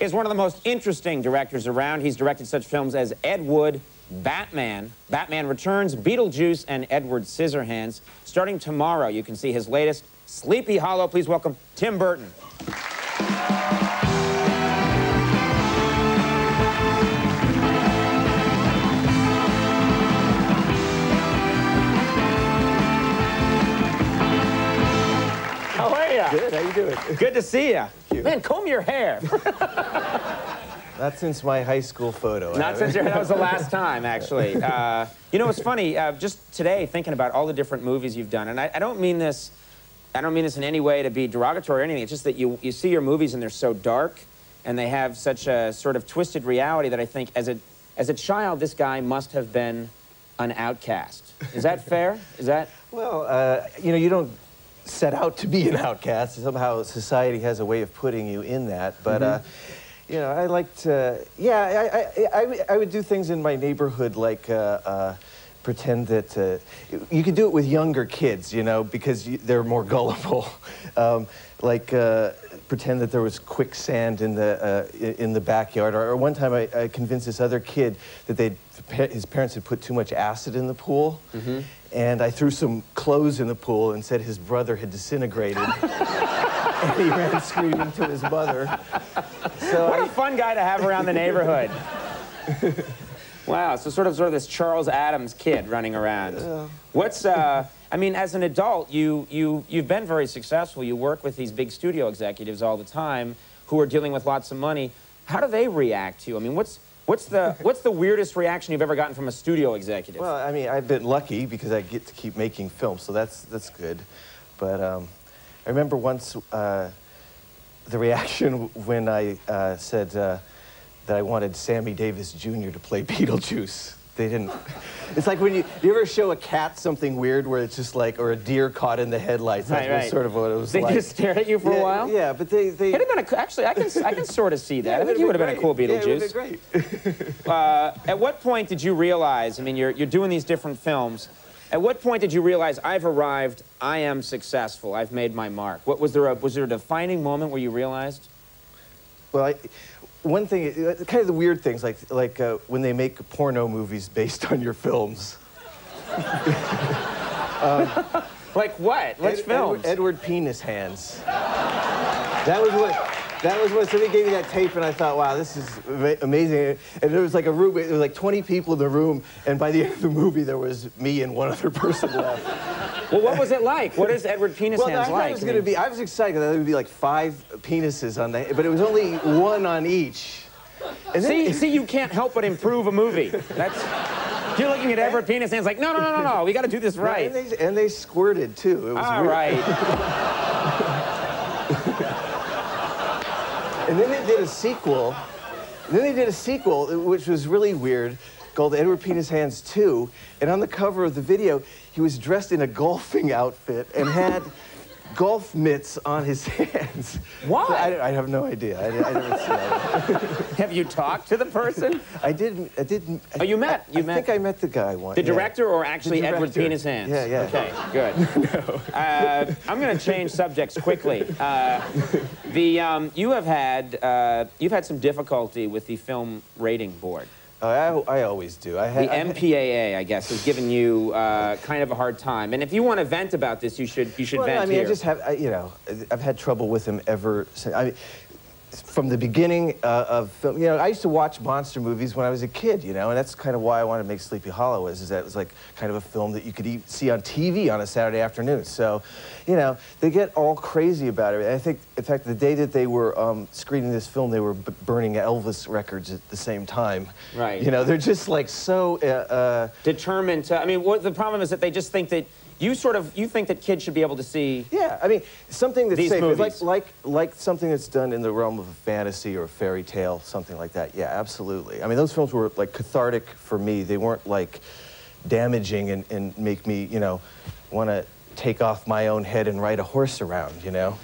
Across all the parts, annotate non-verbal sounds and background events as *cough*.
is one of the most interesting directors around. He's directed such films as Ed Wood, Batman, Batman Returns, Beetlejuice, and Edward Scissorhands. Starting tomorrow, you can see his latest, Sleepy Hollow. Please welcome Tim Burton. Doing? Good to see you. you. Man, comb your hair. *laughs* Not since my high school photo. Not haven't. since your, that was the last *laughs* time, actually. Uh, you know, it's funny. Uh, just today, thinking about all the different movies you've done, and I, I don't mean this. I don't mean this in any way to be derogatory or anything. It's just that you you see your movies and they're so dark, and they have such a sort of twisted reality that I think, as a as a child, this guy must have been an outcast. Is that fair? Is that? Well, uh, you know, you don't set out to be an outcast. Somehow society has a way of putting you in that. But, uh, you know, I like to, yeah, I, I, I, would- I would do things in my neighborhood like uh, uh, pretend that, uh, you could do it with younger kids, you know, because you, they're more gullible. *laughs* Um, like uh, pretend that there was quicksand in the, uh, in the backyard. Or, or one time I, I convinced this other kid that they'd, his parents had put too much acid in the pool. And I threw some clothes in the pool and said his brother had disintegrated. *laughs* and he ran screaming to his mother. So What a I, fun guy to have around the neighborhood. *laughs* wow, so sort of sort of this Charles Addams kid running around. What's uh I mean, as an adult, you you you've been very successful. You work with these big studio executives all the time who are dealing with lots of money. How do they react to you? I mean, what's what's the what's the weirdest reaction you've ever gotten from a studio executive? well, I mean, I've been lucky because I get to keep making films, so that's, that's good. But um, I remember once uh, the reaction *laughs* when I uh, said uh, that I wanted Sammy Davis Jr. to play Beetlejuice. They didn't. It's like when you, you ever show a cat something weird where it's just like, or a deer caught in the headlights. That's Right, sort of what it was like. they like. just stared at you for yeah, a while. Yeah, but they. they It'd have been a, actually, I can I can sort of see *laughs* that. I think you would have been a cool Beetlejuice. Yeah, it would have been great. *laughs* Uh, at what point did you realize? I mean, you're you're doing these different films. At what point did you realize I've arrived? I am successful. I've made my mark. What was there? A, was there a defining moment where you realized? Well, I, one thing, uh, kind of the weird things, like like uh, when they make porno movies based on your films. *laughs* Like what? Which Ed- films? Edward, Edward Penis Hands. That was what. That was when somebody gave me that tape, and I thought, wow, this is amazing. And there was like a room, there was like 20 people in the room, and by the end of the movie, there was me and one other person left. Well, what was it like? What is Edward Penis Well, I Hands thought like? it was I going to be, I was excited that there would be like five penises on the, but it was only one on each. And then- See, see, you can't help but improve a movie. That's. You're looking at Edward Penis Hands like, no, no, no, no, no. We got to do this right. And they, and they squirted too. It was All weird. right. And then they did a sequel. And then they did a sequel, which was really weird, called Edward Penis Hands 2. And on the cover of the video, he was dressed in a golfing outfit and had *laughs* golf mitts on his hands. Why? I, I have no idea. I, I never saw. *laughs* Have you talked to the person? I didn't. I did. Oh, you met. I, You I met. think I met the guy once. The yeah. director or actually The Edward director. Penis Hands? Yeah, yeah. Okay, good. *laughs* uh, I'm going to change subjects quickly. Uh, the um, you have had uh, you've had some difficulty with the film rating board. Oh, I, I always do. I The had. I- MPAA, I guess, has given you uh, kind of a hard time. And if you want to vent about this, you should you should Well, vent I mean, here. I just have, I, you know, I've had trouble with him ever since. I mean, from the beginning uh, of film, you know, I used to watch monster movies when I was a kid, you know, and that's kind of why I wanted to make Sleepy Hollow is, is that it was like kind of a film that you could e see on TV on a Saturday afternoon. So, you know, they get all crazy about it. And I think, in fact, the day that they were um, screening this film, they were b burning Elvis records at the same time. Right. You know, they're just like so. Uh, uh, determined to. I mean, what the problem is that they just think that you sort of you think that kids should be able to see. Yeah, I mean, something that's safe, like like like something that's done in the realm of a fantasy or a fairy tale, something like that. Yeah, absolutely. I mean, those films were like cathartic for me. They weren't like damaging and, and make me, you know, want to take off my own head and ride a horse around, you know.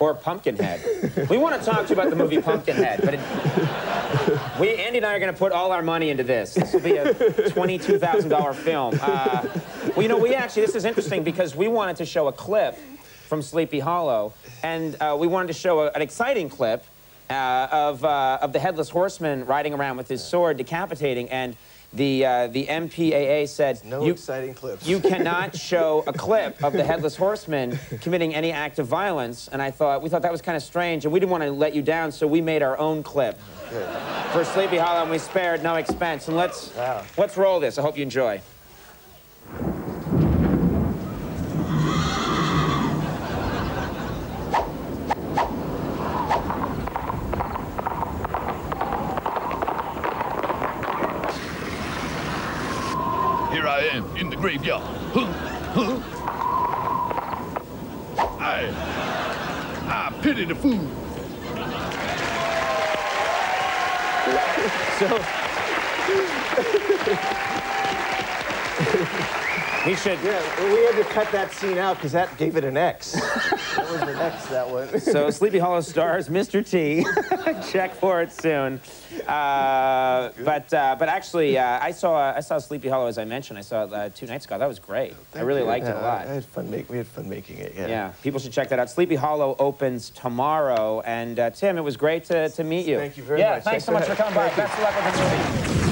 Or Pumpkinhead. we want to talk to you about the movie Pumpkinhead, but it, we, Andy and I are going to put all our money into this. This will be a twenty-two thousand dollar film. Uh, well, you know, we actually this is interesting because we wanted to show a clip from Sleepy Hollow, and uh, we wanted to show a, an exciting clip uh, of, uh, of the headless horseman riding around with his sword, decapitating, and the, uh, the MPAA said, No you, exciting clips. you cannot *laughs* show a clip of the headless horseman committing any act of violence. And I thought, we thought that was kind of strange, and we didn't want to let you down, so we made our own clip Good. for Sleepy Hollow, and we spared no expense. And let's, Wow. let's roll this. I hope you enjoy. Here I am in the graveyard. Huh? Huh? I, I pity the fool. *laughs* We should. Yeah, we had to cut that scene out because that gave it an X. *laughs* that was an X, that one. *laughs* So Sleepy Hollow stars Mr. T. *laughs* Check for it soon. Uh, but uh, but actually, uh, I saw I saw Sleepy Hollow as I mentioned. I saw it uh, two nights ago. That was great. I really liked it a lot. I had fun make, we had fun making it, yeah. Yeah, people should check that out. Sleepy Hollow opens tomorrow. And uh, Tim, it was great to, to meet you. Thank you very yeah, much. thanks Thanks so much for coming by. Best of luck with the movie.